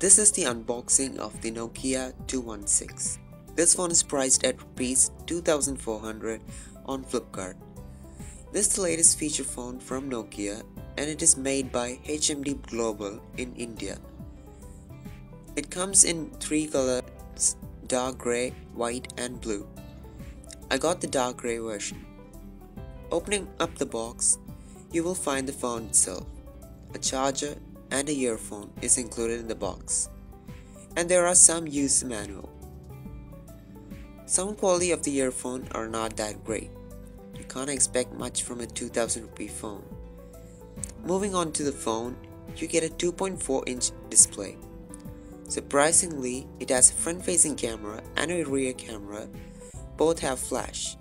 This is the unboxing of the Nokia 216. This phone is priced at Rs 2400 on Flipkart. This is the latest feature phone from Nokia and it is made by HMD Global in India. It comes in three colors dark grey, white and blue. I got the dark grey version. Opening up the box, you will find the phone itself. A charger and a earphone is included in the box. And there are some use manual. Sound quality of the earphone are not that great. You can't expect much from a 2000 rupee phone. Moving on to the phone, you get a 2.4 inch display. Surprisingly, it has a front facing camera and a rear camera. Both have flash.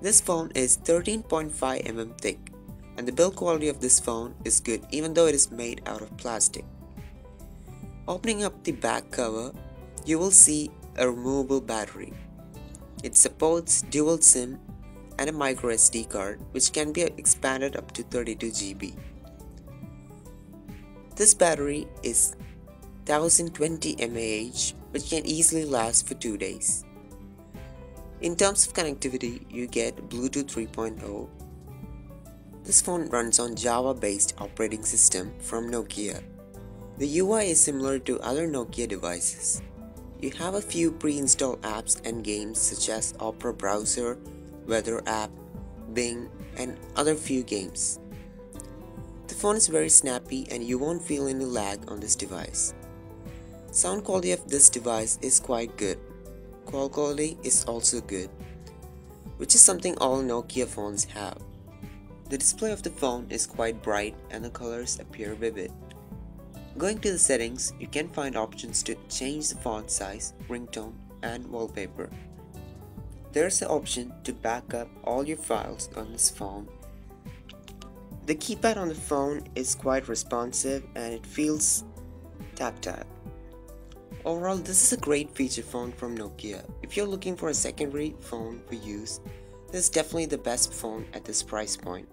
This phone is 13.5 mm thick and the build quality of this phone is good even though it is made out of plastic. Opening up the back cover, you will see a removable battery. It supports dual SIM and a micro SD card which can be expanded up to 32 GB. This battery is 1020 mAh which can easily last for 2 days. In terms of connectivity, you get Bluetooth 3.0 this phone runs on Java-based operating system from Nokia. The UI is similar to other Nokia devices. You have a few pre-installed apps and games such as Opera browser, weather app, Bing, and other few games. The phone is very snappy and you won't feel any lag on this device. Sound quality of this device is quite good. Call quality is also good, which is something all Nokia phones have. The display of the phone is quite bright and the colors appear vivid. Going to the settings, you can find options to change the font size, ringtone, and wallpaper. There's the option to back up all your files on this phone. The keypad on the phone is quite responsive and it feels tactile. Overall, this is a great feature phone from Nokia. If you're looking for a secondary phone for use, this is definitely the best phone at this price point.